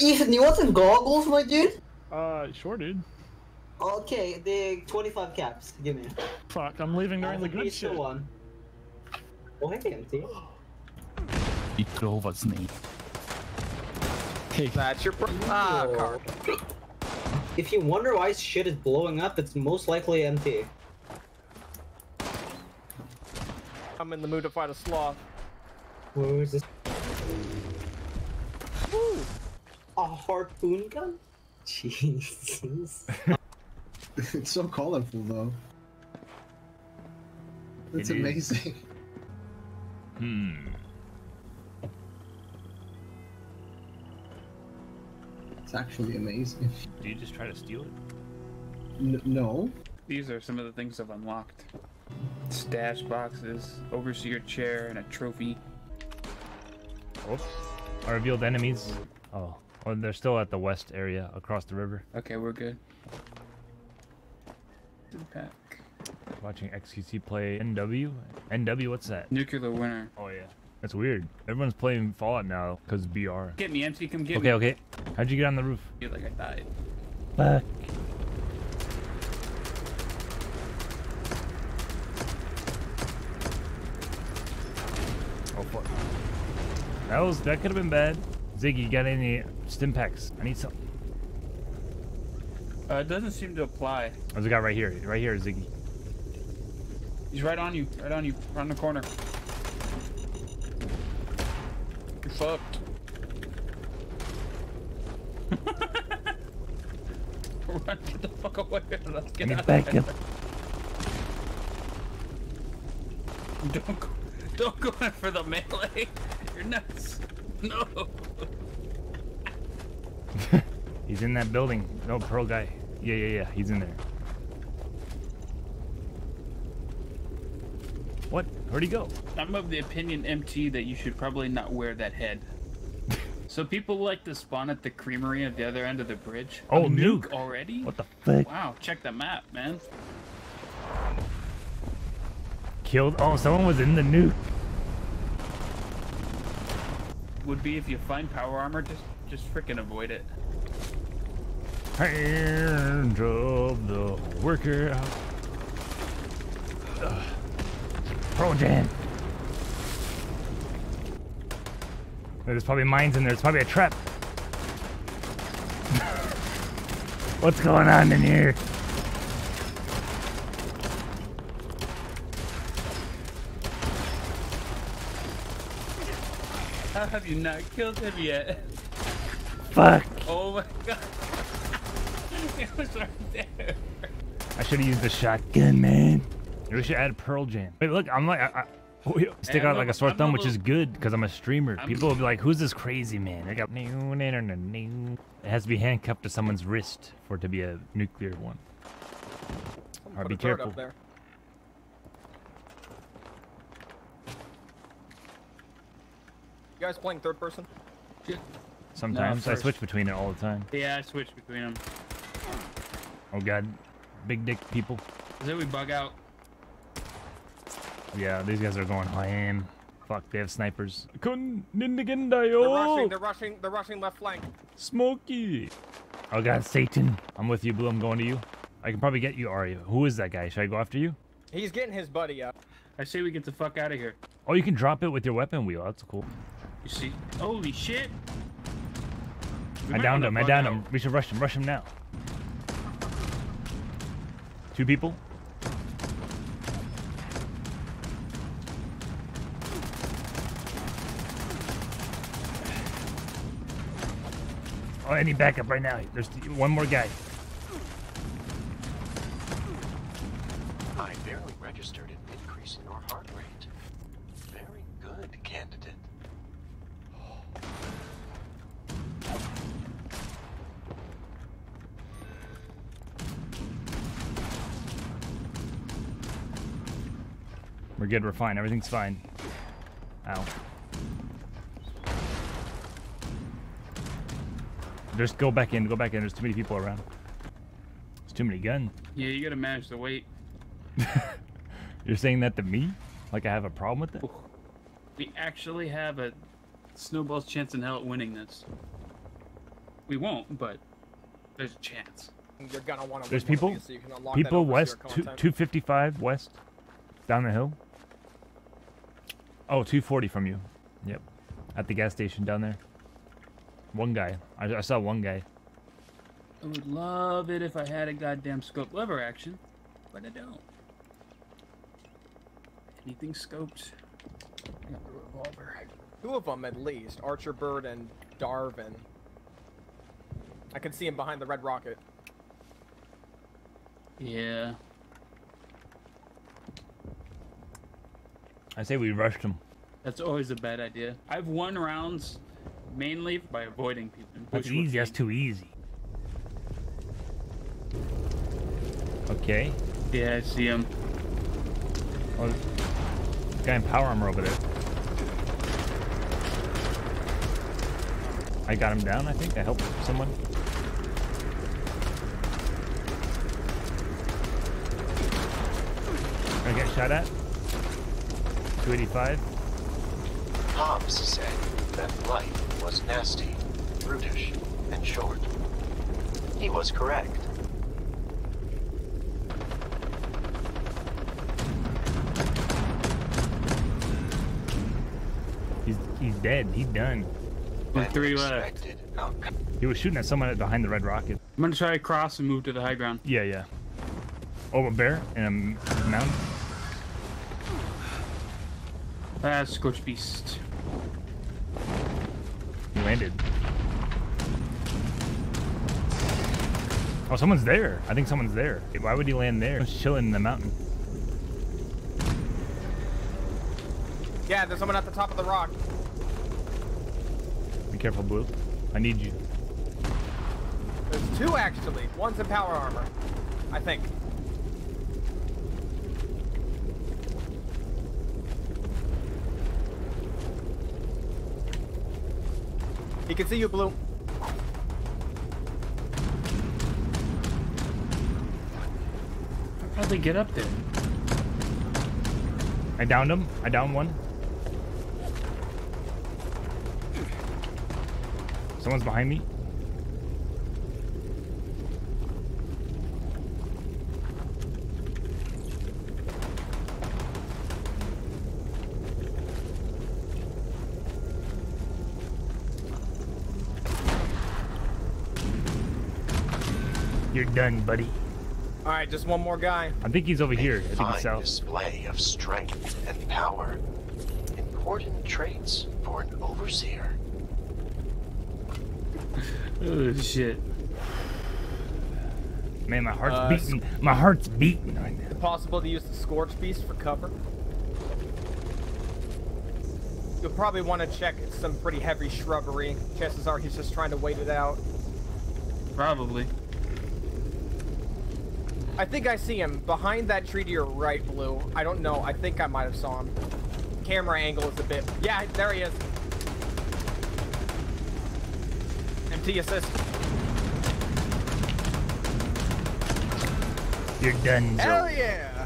Ethan, you want some goggles, my dude? Uh, sure, dude. Okay, the 25 caps. Give me. Fuck, I'm leaving during Uh, the good piece for shit. One. Oh, hey, empty. Ikrovasny. Hey, That's your pro- ah, car. If you wonder why shit is blowing up, it's most likely empty. I'm in the mood to fight a sloth. Where is this? A harpoon gun? Jesus. it's so colorful though. It's It is. amazing. hmm. It's actually amazing. Do you just try to steal it? N- no. These are some of the things I've unlocked. Stash boxes, overseer chair, and a trophy. Oops. I revealed enemies. Oh. Oh, they're still at the west area across the river. Okay, we're good. Pack. Watching XQC play NW. NW, what's that? Nuclear winter. Oh yeah. That's weird. Everyone's playing Fallout now because BR. Get me, MC, come get Okay, me. okay. Okay. How'd you get on the roof? Feel like I died. Fuck. Oh fuck. That was that could have been bad. Ziggy, you got any stim packs? I need some. Uh, it doesn't seem to apply. There's a guy right here. Right here, Ziggy. He's right on you, right on you, around the corner. You're fucked. Run, get the fuck away. Let's get Get out back of up. here. Don't go, don't go in for the melee. You're nuts. No. He's in that building. No, Pearl guy. Yeah, yeah, yeah. He's in there. What? Where'd he go? I'm of the opinion, MT, that you should probably not wear that head. so people like to spawn at the creamery at the other end of the bridge. Oh, A nuke. already? What the fuck? Wow, check the map, man. Killed? Oh, someone was in the nuke. Would be if you find power armor, just just freaking avoid it. Hand of the worker. Ugh. Pro Jam. There's probably mines in there. It's probably a trap. What's going on in here? How have you not killed him yet? Fuck. Oh my god. it was right there. I should have used the shotgun, man. We should add Pearl Jam. Wait, look, I'm like, I, I, oh, yeah, stick I'm out like a sore I'm a thumb, which is good because I'm a streamer. I'm- People will be like, "Who's this crazy man?" I got it has to be handcuffed to someone's wrist for it to be a nuclear one. Or Put be careful. You guys playing third person? Sometimes I switch between it all the time. Yeah, I switch between them. Oh god, big dick people. Is it we bug out? Yeah, these guys are going ham. Fuck, they have snipers. Kun They're rushing. nindigendayo. They're rushing. They're rushing left flank. Smokey. Oh god, Satan. I'm with you, Blue. I'm going to you. I can probably get you, Arya. Who is that guy? Should I go after you? He's getting his buddy up. I say we get the fuck out of here. Oh, you can drop it with your weapon wheel. That's cool. You see? Holy shit! We I downed him. I downed him. We should rush him. Rush him now. Two people. Oh, I need backup right now. There's one more guy. I barely registered an good. We're fine. Everything's fine. Ow. Just go back in. Go back in. There's too many people around. There's too many guns. Yeah, you gotta manage the weight. You're saying that to me? Like I have a problem with it? We actually have a snowball's chance in hell at winning this. We won't, but there's a chance. You're gonna want to. There's people- So you can unlock People overseer west, two, 255 west, down the hill. Oh, 240 from you. Yep. At the gas station down there. One guy. I, I saw one guy. I would love it if I had a goddamn scope lever action, but I don't. Anything scoped? I got the revolver. Two of them at least, Archer Bird and Darvin. I can see him behind the red rocket. Yeah. I say we rushed him. That's always a bad idea. I've won rounds mainly by avoiding people. That's easy. That's too easy. Okay. Yeah, I see him. Oh, guy in power armor over there. I got him down, I think. I helped someone. Gonna get shot at. 285. Hobbes said that life was nasty, brutish, and short. He was correct. He's he's dead. He's done. With three left. He was shooting at someone behind the red rocket. I'm gonna try to cross and move to the high ground. Yeah, yeah. Oh, a bear and a mountain. Ah, Scorch Beast. You landed. Oh, someone's there. I think someone's there. Why would he land there? He's chilling in the mountain. Yeah, there's someone at the top of the rock. Be careful, Blue. I need you. There's two actually. One's in power armor. I think. He can see you, Blue. How'd they get up there? I downed him. I downed one. Someone's behind me. You're done, buddy. All right, just one more guy. I think he's over here. I think Fine he's south. display of strength and power. Important traits for an overseer. Oh shit. Man, my heart's Uh, beating. My heart's beating right now. Possible to use the Scorch Beast for cover. You'll probably want to check some pretty heavy shrubbery. Chances are he's just trying to wait it out. Probably. I think I see him behind that tree to your right, Blue. I don't know. I think I might have saw him. Camera angle is a bit. Yeah, there he is. MT assist. You're done, Hell yeah!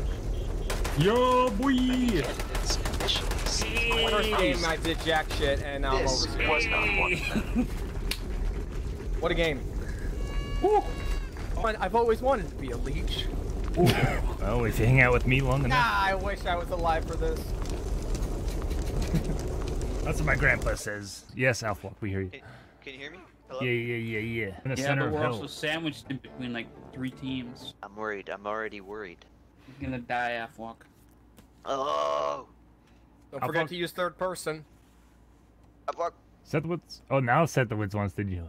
Yo, boy! Candidates initially seemed First game I did jack shit and now I'm This over. was not one. What a game. Woo. Man, I've always wanted to be a leech. Oh, if you hang out with me long enough. Ah, I wish I was alive for this. That's what my grandpa says. Yes, Alpha, we hear you. Can, can you hear me? Hello? Yeah, yeah, yeah, yeah. In the Yeah, center but we're hell. also sandwiched in between like three teams. I'm worried. I'm already worried. You're gonna die, Afwalk. Oh! Don't I'll forget to use third person. I walk- Sethwitz. Oh, now Sethwitz wants to join.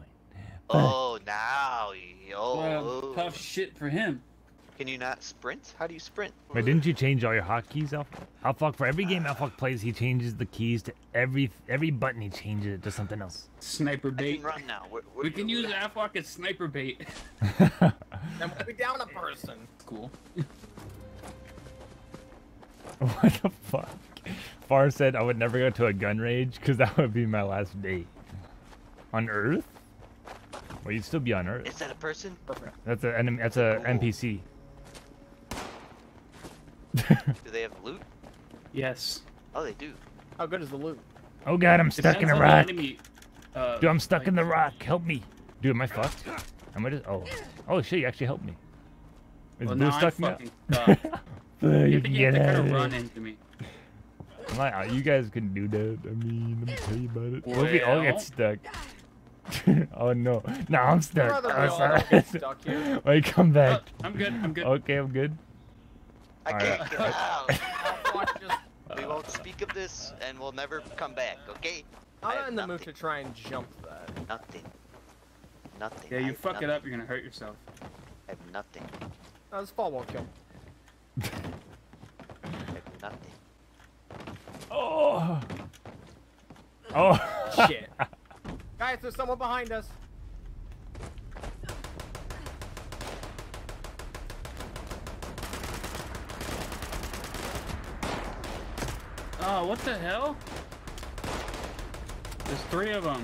Oh, now. Yo. Oh, well, tough shit for him. Can you not sprint? How do you sprint? Wait, didn't you change all your hotkeys, Alpha? Alpha, for every game Alpha plays, he changes the keys to every every button. He changes it to something else. Sniper I bait. can run now. Where, where We can you- use Afwalk as sniper bait. Then we'll be down a person. cool. what the fuck? Far said I would never go to a gun rage because that would be my last date. On Earth? Well, you'd still be on Earth. Is that a person? That's a enemy. That's a Cool. NPC. Do they have loot? Yes. Oh, they do. How good is the loot? Oh god, I'm stuck in a rock. enemy, uh, Dude, I'm stuck like- in the rock. Help me. Dude, am I fucked? Am I just? Oh, oh shit! You actually helped me. Is Well, Blue now I'm stuck now? fucking stuck. You you have can you get have to out of of run into me. I'm like, oh, you guys can do that. I mean, let me tell you about it. What if we all get stuck? oh no! No, I'm stuck. rather we Oh, sorry. stuck here. Wait, come Oh, back. I'm good. I'm good. Okay, I'm good. I Alright. can't get out. Just- we won't speak of this, and we'll never come back. Okay? I I'm have in the mood nothing. to try and jump that. Nothing. Nothing. Yeah, you have fuck it up, you're gonna hurt yourself. I have nothing. No, this fall won't kill. I have nothing. Oh. Oh. Shit. Guys, there's someone behind us. Oh, what the hell? There's three of them.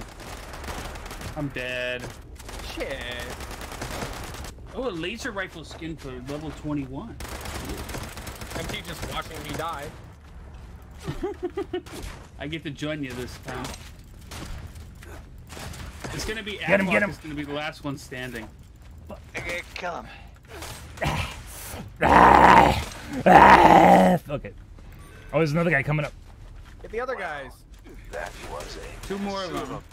I'm dead. Shit. Oh, a laser rifle skin for level 21. MT just watching me die. I get to join you this time. It's gonna be Get him, get him. is gonna be the last one standing. Okay, kill him. okay. Oh, there's another guy coming up. Get the other guys. That was a Two more of them.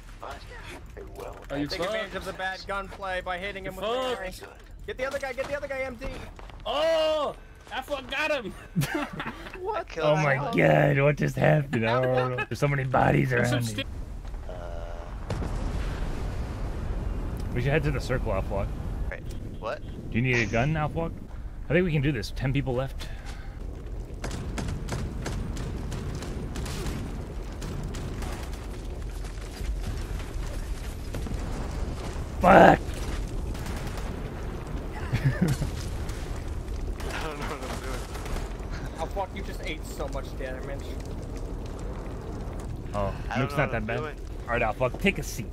well Are you Take fucked? advantage of the bad gunplay by hitting him with Fucked. the Get the other guy, get the other guy, MT. Oh! I got him! What? Oh my oh. god, what just happened? I don't know. There's so many bodies around me. Uh, We should head to the circle, Alfwalk. right. What? Do you need a gun, Alfwalk? I think we can do this. Ten people left. Fuck! I don't know what I'm doing. Oh fuck, you just ate so much damage. Oh, I don't Nuke's not that bad. doing. Alright, Alfwalk, take a seat.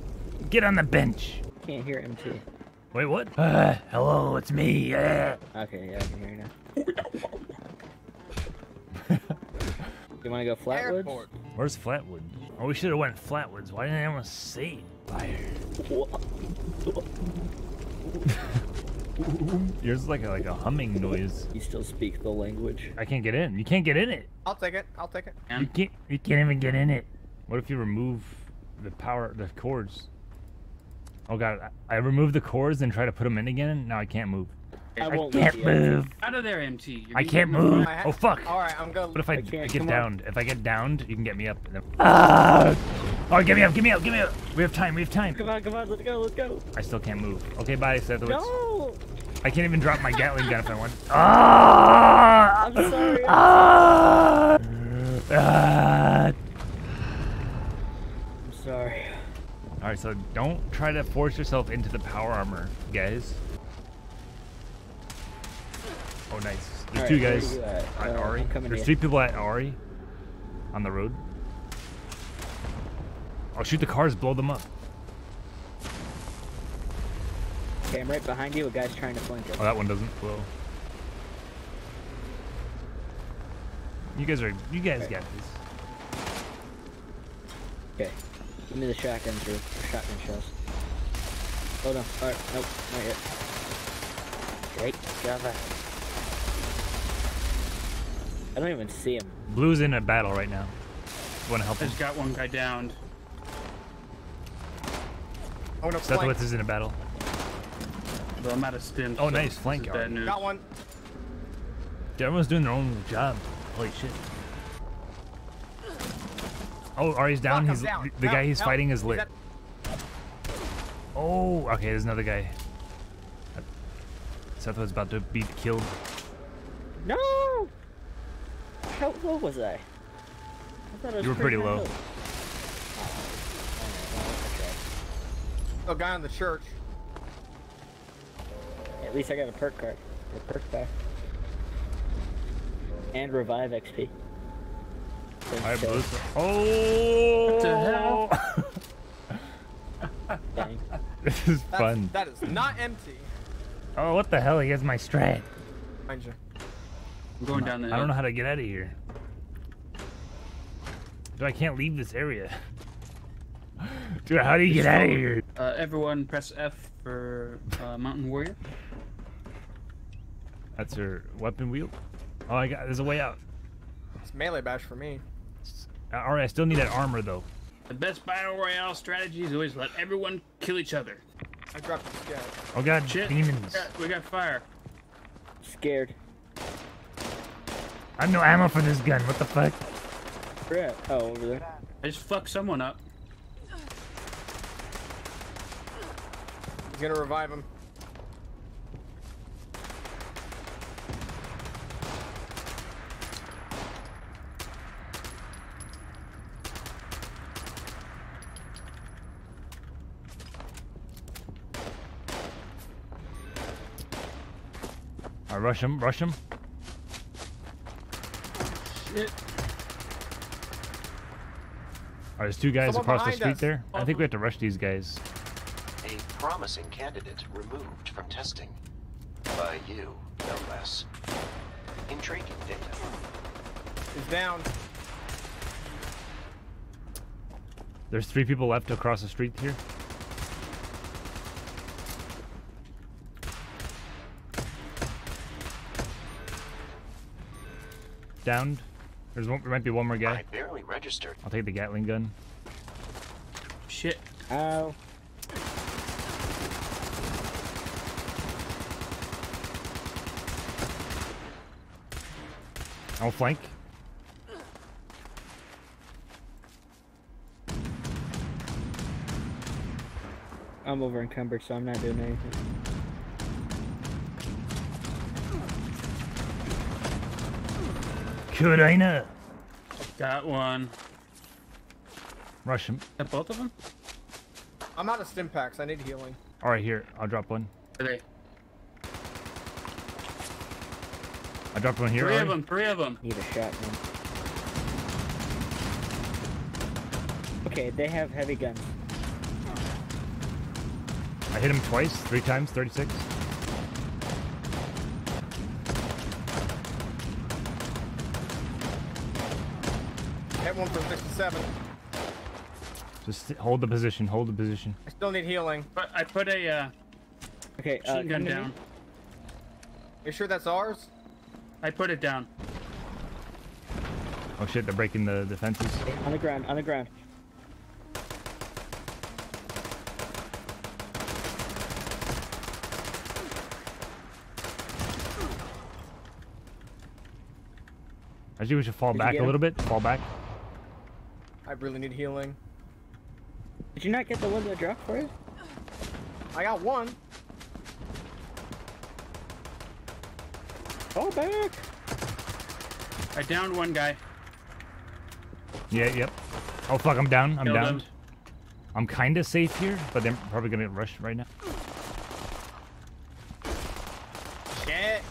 Get on the bench. Can't hear MT. Wait, what? Uh, hello, it's me. Yeah. Okay, yeah, I can hear you now. you wanna go Flatwoods? Airport. Where's Flatwood? Oh, we should have went Flatwoods. Why didn't anyone say it? Fire. Yours is like a, like a humming noise. You still speak the language. I can't get in. You can't get in it. I'll take it. I'll take it. You can't. You can't even get in it. What if you remove the power, the cords? Oh god, I, I removed the cords and try to put them in again. Now I can't move. I I can't move. Out of there, MT. You're I can't move. front. I ha- Oh fuck. All right, I'm gonna. What if I, I can't get come up. downed? If I get downed, you can get me up. Ah! Oh, get me up, get me up, get me up. We have time, we have time. Come on, come on, let's go, let's go. I still can't move. Okay, bye, Seth. No! I can't even drop my Gatling gun if I want. Ah! I'm sorry. I'm Ah! Ah! I'm sorry. All right, so don't try to force yourself into the power armor, guys. Oh, nice. There's two guys at? Uh, Ari. There's three people at Ari on the road. I'll shoot the cars, blow them up. Okay, I'm right behind you. A guy's trying to flank us. Oh, that one doesn't blow. You guys are, you guys got this. Okay. Give me the shotguns or shotgun shells. Oh no. Alright, nope, not yet. Great cover. I don't even see him. Blue's in a battle right now. Want to help I him? just got one guy downed. I'm gonna flank. Sethowitz is in a battle. But I'm out of stim. Oh, so nice, this flank is yard. Bad news. Got one. Dude, everyone's doing their own job. Holy shit. Oh, oh Ari's down. Fuck, He's down. the guy Help, he's help. fighting is lit. at- Oh, okay. There's another guy. Seth was about to be killed. No! How low was I? I thought I was You were pretty high low. up. Oh, A guy in the church. At least I got a perk card. A perk back. And revive XP. Thanks, Alright, guys. Blue's. Oh! What the hell? Dang. this is That's, fun. That is not empty. Oh, what the hell? He has my strat. Mind you. I'm going down the hill. I don't know how to get out of here. Dude, I can't leave this area. Dude, how do you get out of here? Uh, everyone press F for uh, Mountain Warrior. That's her weapon wheel. Oh, I got. There's a way out. It's melee bash for me. Uh, All right, I still need that armor though. The best battle royale strategy is always let everyone kill each other. I dropped the scout. Oh god, Shit. demons. Yeah, we got fire. Scared. I have no ammo for this gun. What the fuck? Where at? Oh, over there. I just fucked someone up. He's gonna revive him. I rush him. Rush him. Shit. All right, there's two guys Someone across the street us. there. I think we have to rush these guys. A promising candidate removed from testing. By you, no less. Intriguing data. He's down. There's three people left across the street here. Downed. There's one. There might be one more guy. I guy. barely registered. I'll take the Gatling gun. Shit. Ow. I'll flank. I'm over encumbered, so I'm not doing anything. Could I know? Got one. Rush him. Got both of them? I'm out of stim packs. I need healing. All right, here. I'll drop one. Are they? I dropped one here. Three of them. Three of them. Need a shotgun. Okay, they have heavy guns. I hit him twice, three times, 36. One for 57. Just hold the position. Hold the position. I still need healing. But I put a uh, Okay, uh, machine gun come to me. down. You sure that's ours? I put it down. Oh shit, they're breaking the defenses. On the ground, on the ground. I think we should fall Did back a little bit. Fall back. I really need healing. Did you not get the one that dropped for you? I got one. Fall back! I downed one guy. Yeah, yep. Oh fuck, I'm down. I'm Killed down. him. I'm kinda safe here, but they're probably gonna rush right now. Shit.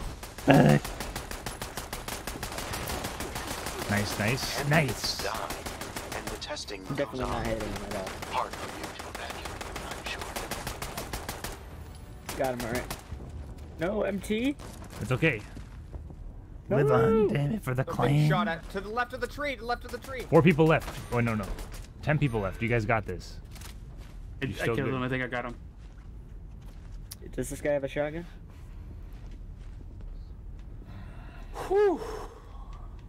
Nice, nice, nice. Died, and the testing definitely not hitting him at all. Hard for you to imagine, I'm sure. Got him alright. No, MT? It's okay. No. Live on, damn it, for the They're shot at. To the left of the tree. To the left of the tree. Four people left. Oh no, no. Ten people left. You guys got this. I, I killed good. him. I think I got him. Does this guy have a shotgun?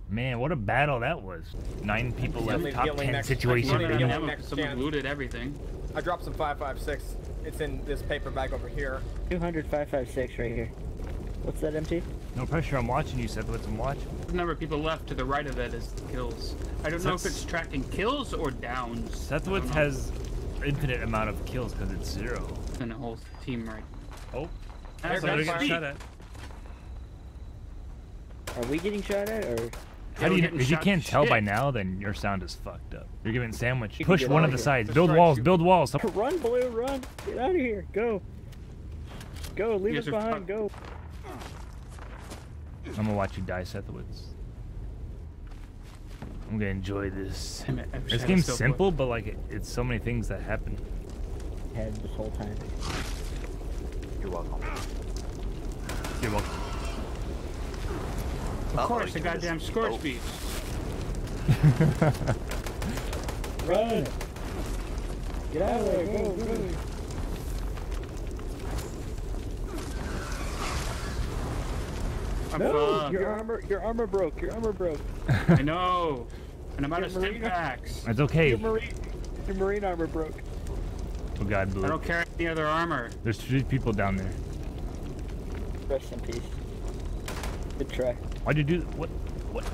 Man, what a battle that was. Nine people left. need Top ten next- situation. Still need baby. healing Someone next someone scan. looted everything. I dropped some 556. It's in this paper bag over here. 200, 556 right here. What's that MT? No pressure. I'm watching you, Seth. Let's watch. The number of people left to the right of it is kills. I don't know if it's tracking kills or downs. Sethwitz I don't has infinite amount of kills because it's zero. and a whole team right. Oh, That's There a goes get fire. shot at. Are we getting shot at, or? How do you, if you can't to tell by now, then your sound is fucked up. You're giving sandwich. You Push one of the here. sides. Build try to walls. Build walls. Run, Blue, run! Get out of here! Go! Go, leave You us behind, go! I'm gonna watch you die, Seth Woods. I'm gonna enjoy this. Damn it, I wish This game's scope simple, but like it, it's so many things that happen. Head this whole time. You're welcome. You're welcome. Of course, the goddamn score Oh. speed. Run! Get out of there, go, go. I'm No, fucked. your armor, your armor broke. Your armor broke. I know. And I'm out of Your stim marina- packs. It's okay. Your marine, your marine armor broke. Oh god, blue. I don't carry any other armor. There's three people down there. Rest in peace. Good try. Why'd you do what what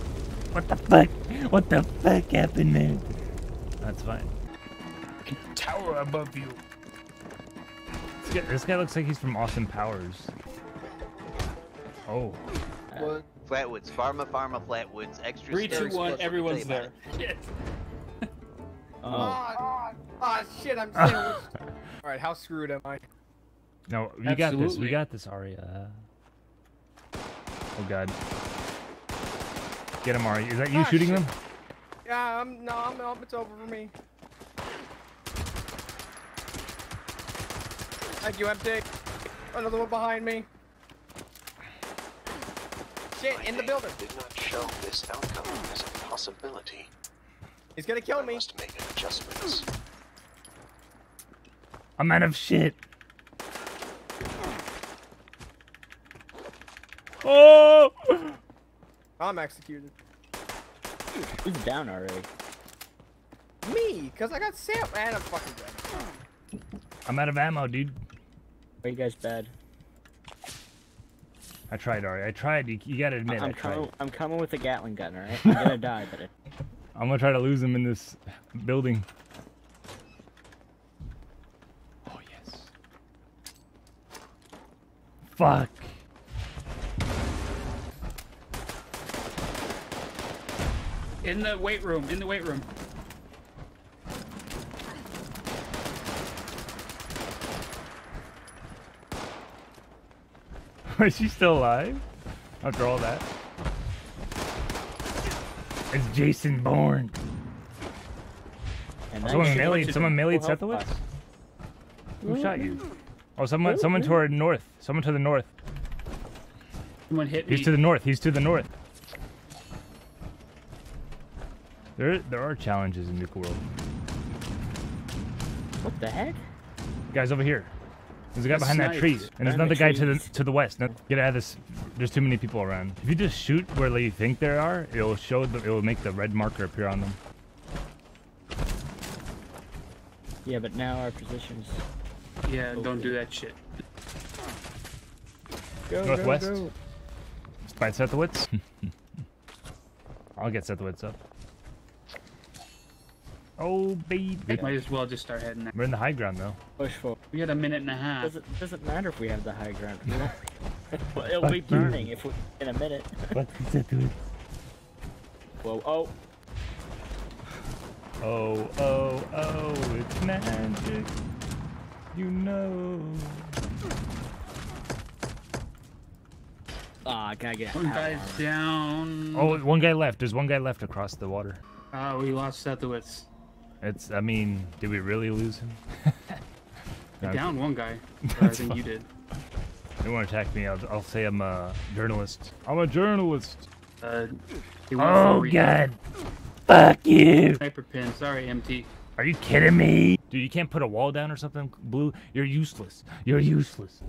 what the fuck? What the fuck happened there? That's fine. Tower above you. This guy, this guy looks like he's from Austin Powers. Oh. Flatwoods, Pharma, Pharma, Flatwoods, extra Three, two, one. Everyone's they there. about Shit. Oh. Ah, ah, shit, I'm sandwiched. Alright, how screwed am I? No, we got this. We got this, Arya. Oh god. Get him, Ari. Is that you Ah, shooting shit. them? Yeah, I'm, no, I'm, no, it's over for me. Thank you, empty. Another one behind me. Shit, My in the building. Did not show this outcome as a possibility. He's gonna kill I me. must make adjustments. I'm out of shit. Oh! I'm executed. Who's down already? Me, cause I got Sam and I'm fucking dead. I'm out of ammo, dude. Are you guys bad? I tried, Ari. I tried. You, you gotta admit, I, I'm tried. coming. I'm coming with a Gatling gun, alright? I'm gonna die, but it, I'm gonna try to lose him in this building. Oh yes. Fuck. In the weight room. In the weight room. Is she still alive? After all that? It's Jason Bourne. and Someone then- melee, someone melee Full health Sethowitz? Who shot you? Mm-hmm. Oh, someone, mm-hmm. someone toward north. Someone to the north. Someone hit me. He's to the north. He's to the north. There, there are challenges in Nuka World. What the heck? Guys over here. There's a guy I behind that tree, and there's Behind the another guy to the to the west. No, Get out of this. There's too many people around. If you just shoot where you think there are, it will show the, it will make the red marker appear on them. Yeah, but now our positions. Yeah, don't do that shit. Go, Northwest. Go, go. By Sethowitz. I'll get Sethowitz up. Oh baby. We Might as well just start heading there. We're in the high ground though. Push forward. We got a minute and a half. Doesn't doesn't matter if we have the high ground. Well, It'll be Fuck you. burning if we in a minute. What's Sethowitz? Whoa! Oh, Oh, oh, oh, it's magic. You know. ah, can I get One power guy's armor? down. Oh, one guy left. There's one guy left across the water. Oh, we lost Sethowitz. It's, I mean, did we really lose him? I downed one guy. I think fine. you did. They won't attack me. I'll, I'll say I'm a journalist. I'm a journalist. Uh, Oh. God. Fuck you. Sniper pin. Sorry, MT. Are you kidding me? Dude, you can't put a wall down or something, Blue? You're useless. You're useless.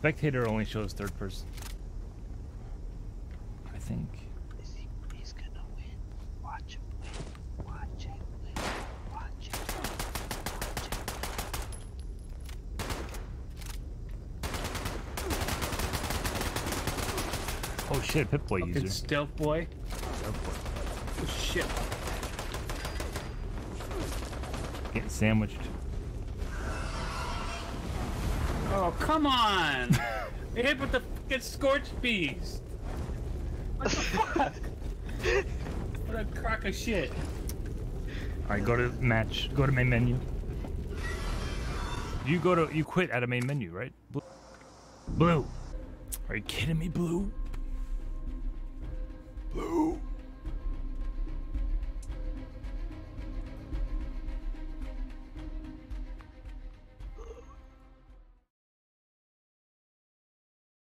Spectator only shows third person. I think. Is he, he's gonna win. Watch him win. Watch him win. Watch him win. Watch him win. Oh shit, Pip Boy Fucking user. stealth boy. Oh, shit. Getting sandwiched. Oh, come on! It hit with the fucking scorched beast. What the fuck? what a crock of shit. Alright, go to match. Go to main menu. You go to you quit out of main menu, right? Blue. Blue. Are you kidding me, Blue? Blue.